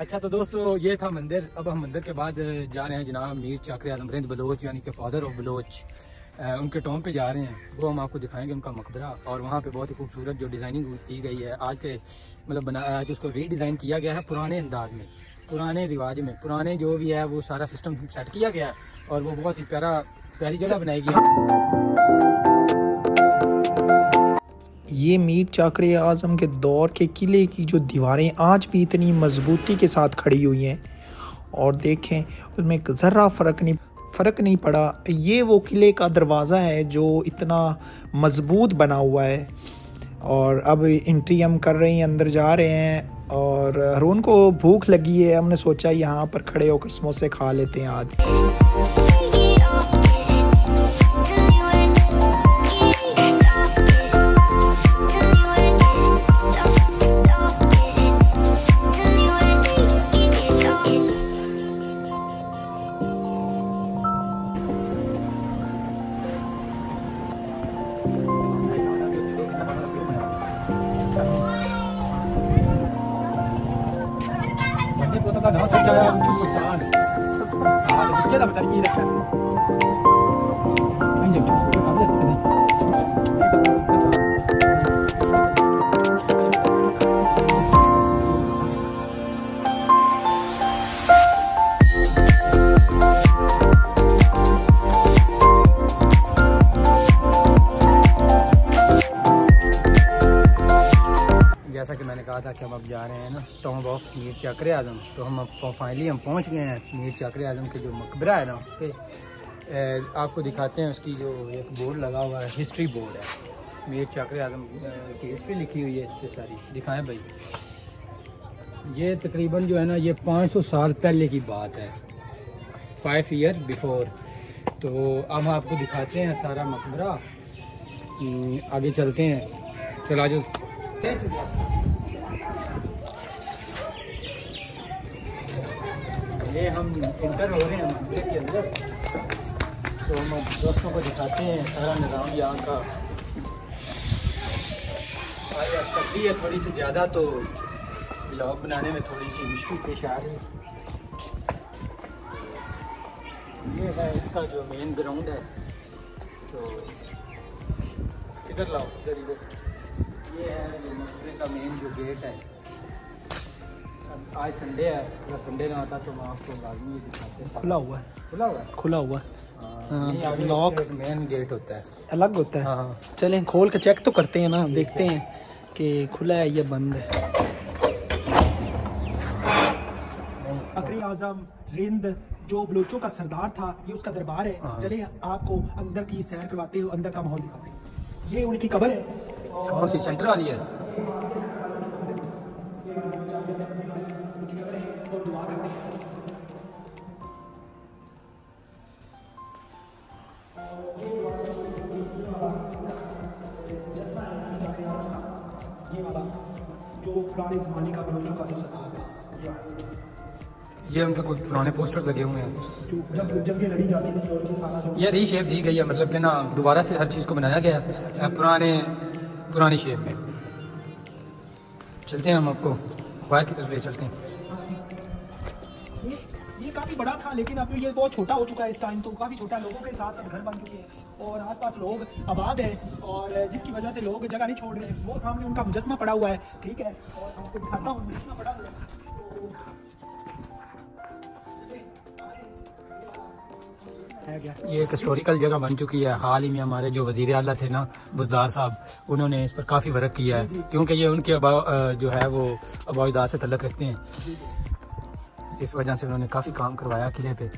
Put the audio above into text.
अच्छा तो दोस्तों, ये था मंदिर। अब हम मंदिर के बाद जा रहे हैं जनाब मीर चाकर आज़म रिंद बलोच, यानी कि फादर ऑफ़ बलोच। उनके टॉम पे जा रहे हैं। वो हम आपको दिखाएँगे उनका मकबरा और वहाँ पे बहुत ही खूबसूरत जो डिज़ाइनिंग की गई है। आज के मतलब बना, आज उसको रीडिज़ाइन किया गया है पुराने अंदाज में, पुराने रिवाज में। पुराने जो भी है, वो सारा सिस्टम सेट किया गया है और वो बहुत ही प्यारा, प्यारी जगह बनाई गई ये मीर चाकर आज़म के दौर के किले की जो दीवारें आज भी इतनी मजबूती के साथ खड़ी हुई हैं। और देखें उसमें ज़र्रा फ़र्क नहीं फ़र्क नहीं पड़ा। ये वो किले का दरवाज़ा है जो इतना मज़बूत बना हुआ है। और अब इंट्री हम कर रहे हैं, अंदर जा रहे हैं। और हरून को भूख लगी है, हमने सोचा यहाँ पर खड़े होकर समोसे खा लेते हैं आज। जैसा कि मैंने कहा था कि हम अब जा रहे हैं ना टॉम ऑफ़ मीर चाकर आज़म तो हम अब फाइनली हम पहुँच गए हैं मीर चाकर आज़म के जो मकबरा है ना उस पर आपको दिखाते हैं उसकी जो एक बोर्ड लगा हुआ है हिस्ट्री बोर्ड है। मीर चाकर आज़म की हिस्ट्री लिखी हुई है इस पर सारी दिखाएँ भाई। ये तकरीबन जो है ना ये 500 साल पहले की बात है। फाइव ईयर बिफोर तो अब आपको दिखाते हैं सारा मकबरा। हम्म, आगे चलते हैं। चला जो ये हम इंटर हो रहे हैं मंदिर के अंदर। तो हम दोस्तों को दिखाते हैं सारा निज़ाम यहाँ का। सर्दी है थोड़ी सी ज़्यादा तो ब्लॉग बनाने में थोड़ी सी मुश्किल पेश आ रही है। ये है इसका जो मेन ग्राउंड है। तो इधर लाओ, इधर इधर ये है मस्जिद का मेन जो गेट है। आज संडे है अगर संडे ना आता तो मैं आपको लाजमी दिखाते खुला हुआ है। खुला हुआ है? खुला हुआ है। हाँ, लॉक। मेन गेट होता है। अलग होता है। हाँ चलें खोल के चेक तो करते हैं ना देखते हैं कि खुला है या बंद है। बकरी आज़म रिंद जो बलोचों का सरदार था ये उसका दरबार है। हाँ। चले आपको अंदर की सैर करवाते हो अंदर का माहौल दिखाते हैं। ये उनकी कब्र है। कौन सी सेंटर वाली है? और दुआ करते हैं। ये वाला जो पुराने जमाने का बलोचों का जो सरदार था ये उनके कुछ पुराने पोस्टर लगे हुए हैं। जो जब जंगें लड़ी जाती थी और ये सारा जो ये रीशेप दी गई है मतलब कि ना दोबारा से हर चीज़ को बनाया गया है पुराने पुरानी शेप में। चलते हैं हम आपको बाहर की तरफ़ ले चलते हैं। ये काफ़ी बड़ा था, लेकिन अब ये बहुत छोटा हो चुका है इस टाइम तो काफ़ी छोटा लोगों के साथ साथ घर बन चुके हैं। और आसपास लोग आबाद है, और जिसकी वजह से लोग जगह नहीं छोड़ रहे वो सामने उनका मुजस्मा पड़ा हुआ है, ठीक है? और आपको दिखाता हूँ, मुजस्मा पड़ा हुआ है। तो ये एक हिस्टोरिकल जगह बन चुकी है। हाल ही में हमारे जो वज़ीर अला थे ना बुजदार साहब, उन्होंने इस पर काफ़ी वर्क किया है, क्योंकि ये उनके जो है वो अबावदार से तलक रखते हैं। इस वजह से उन्होंने काफ़ी काम करवाया किले पे।